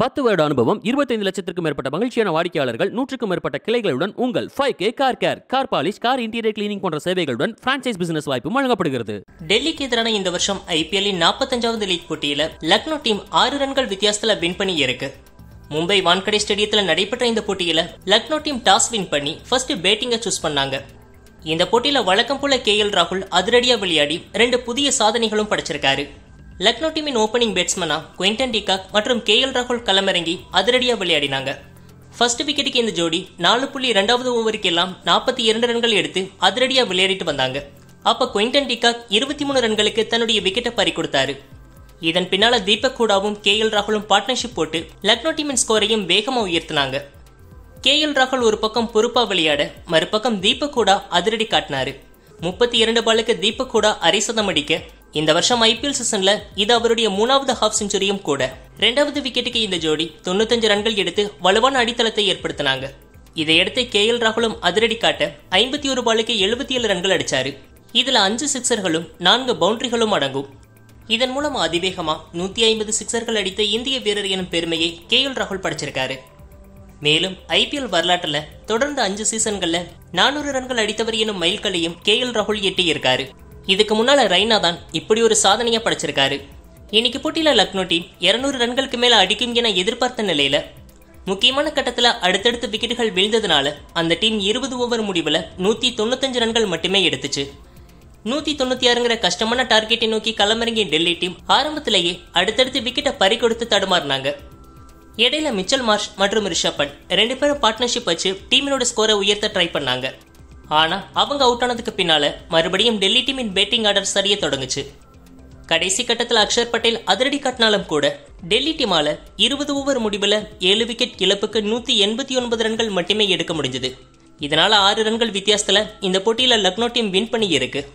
பத்து வருட அனுபவம் இருபத்தைந்து லட்சத்திற்கும் மேற்பட்ட மகிழ்ச்சியான வாடிக்கையாளர்கள் நூற்றுக்கும் மேற்பட்ட கிளைகளுடன் உங்கள் five K car care car polish car interior cleaning போன்ற சேவைகளுடன் பிரான்சைஸ் பிசினஸ் வாய்ப்பு வழங்கப்படுகிறது. டெல்லிக்கு எதிரான இந்த வருஷம் ஐபிஎல்லின் நாற்பத்தஞ்சாவது லீக் போட்டியில லக்னோ டீம் ஆறு ரன்கள் வித்தியாசத்துல வின் பண்ணி இருக்கு. மும்பை வான்கடை ஸ்டேடியத்தில் நடைபெற்ற இந்த போட்டியில லக்னோ டீம் டாஸ் வின் பண்ணி ஃபர்ஸ்ட் பேட்டிங்கை சூஸ் பண்ணாங்க. இந்த போட்டியில வழக்கம் போல கே எல் ராகுல் அதிரடியா விளையாடி ரெண்டு புதிய சாதனைகளும் படைச்சிருக்காரு. லக்னோ டீமின் ஓப்பனிங் பேட்ஸ்மனா குவிண்டன் டிகாக் மற்றும் கே எல் ராகுல் களமிறங்கி அதிரடியா விளையாடினாங்க. ஃபர்ஸ்ட் விக்கெட்டுக்கு இந்த ஜோடி நாலு புள்ளி இரண்டாவது ஓவருக்கெல்லாம் நாற்பத்தி இரண்டு ரன்கள் எடுத்து அதிரடியா விளையாடிட்டு வந்தாங்க. அப்ப குவிண்டன் டிகாக் இருபத்தி மூணு ரன்களுக்கு தன்னுடைய விக்கெட்டை பறி கொடுத்தாரு. இதன் பின்னால தீபக் கூடாவும் கே எல் ராகுலும் பார்ட்னர்ஷிப் போட்டு லக்னோ டீமின் ஸ்கோரையும் வேகமாக உயர்த்தினாங்க. கே எல் ராகுல் ஒரு பக்கம் பொறுப்பா விளையாட மறுபக்கம் தீபக் கூடா அதிரடி காட்டினாரு. முப்பத்தி இரண்டு பாலுக்கு தீபக் கூடா அரை சதம் அடிக்க இந்த வருஷம் ஐபிஎல் சீசன்ல இது அவருடைய மூணாவது ஹாஃப் செஞ்சுரியும் கூட. ரெண்டாவது விக்கெட்டுக்கு இந்த ஜோடி தொண்ணூத்தஞ்சு ரன்கள் எடுத்து வலுவான அடித்தளத்தை ஏற்படுத்தினாங்க. இதையடுத்து கே எல் ராகுலும் அதிரடி காட்ட ஐம்பத்தி ஒரு பாலுக்கு எழுபத்தி ஏழு ரன்கள் அடிச்சாரு. இதுல அஞ்சு சிக்சர்களும் நான்கு பவுண்டரிகளும் அடங்கும். இதன் மூலம் அதிவேகமா நூத்தி ஐம்பது சிக்சர்கள் அடித்த இந்திய வீரர் எனும் பெருமையை கே எல் ராகுல் படிச்சிருக்காரு. மேலும் ஐபிஎல் வரலாற்றுல தொடர்ந்து அஞ்சு சீசன்கள்ல நானூறு ரன்கள் அடித்தவர் எனும் மைல்கல்லையும் கே எல் ராகுல் எட்டியிருக்காரு. இதுக்கு முன்னால் ரெய்னா தான் இப்படி ஒரு சாதனையாக படைச்சிருக்காரு. இன்னைக்கு போட்டியில் லக்னோ டீம் இரநூறு ரன்களுக்கு மேலே அடிக்கும் என எதிர்பார்த்த நிலையில் முக்கியமான கட்டத்தில் அடுத்தடுத்த விக்கெட்டுகள் வீழ்ந்ததுனால அந்த டீம் இருபது ஓவர் முடிவில் நூற்றி தொண்ணூத்தஞ்சு ரன்கள் மட்டுமே எடுத்துச்சு. நூற்றி தொண்ணூத்தி ஆறுங்கிற கஷ்டமான டார்கெட்டை நோக்கி களமிறங்கிய டெல்லி டீம் ஆரம்பத்திலேயே அடுத்தடுத்து விக்கெட்டை பறி கொடுத்து தடுமாறினாங்க. இடையில மிச்சல் மார்ஷ் மற்றும் ரிஷப் பண்ட் ரெண்டு பேரும் பார்ட்னர்ஷிப் வச்சு டீமினோட ஸ்கோரை உயர்த்த ட்ரை பண்ணாங்க. ஆனா அவங்க அவுட் ஆனதுக்கு பின்னால மறுபடியும் டெல்லி டீமின் பேட்டிங் ஆர்டர் சரிய தொடங்குச்சு. கடைசி கட்டத்தில் அக்ஷர் பட்டேல் அதிரடி காட்டினாலும் கூட டெல்லி டீமால இருபது ஓவர் முடிவில் ஏழு விக்கெட் இழப்புக்கு நூத்தி எண்பத்தி ஒன்பது ரன்கள் மட்டுமே எடுக்க முடிஞ்சது. இதனால ஆறு ரன்கள் வித்தியாசத்துல இந்த போட்டியில லக்னோ டீம் வின் பண்ணி இருக்கு